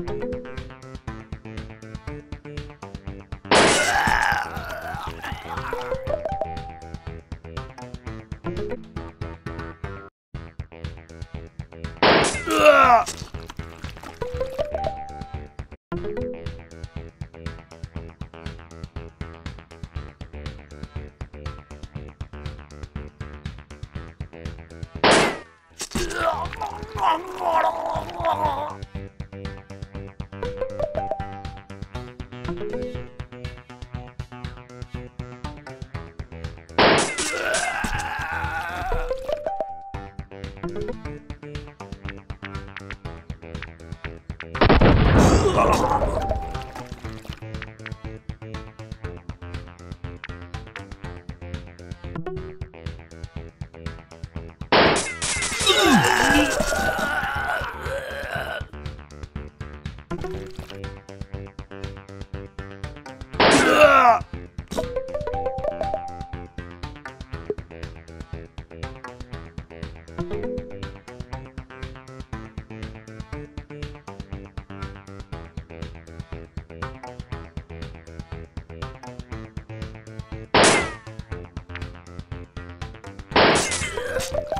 Oh, zombie. this.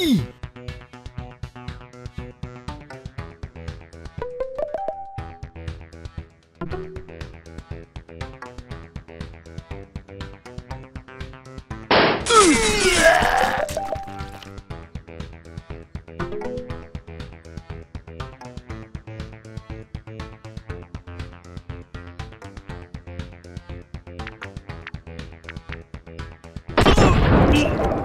Eee! you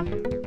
you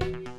you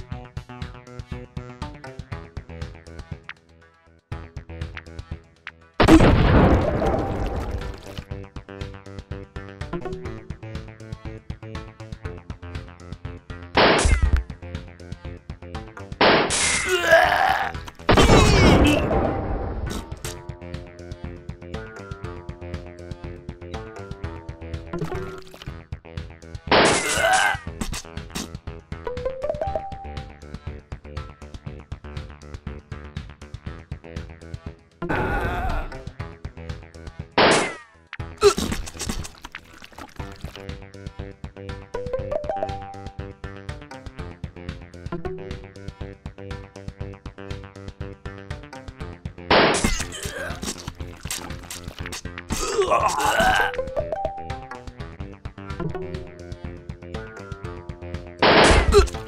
Ugh!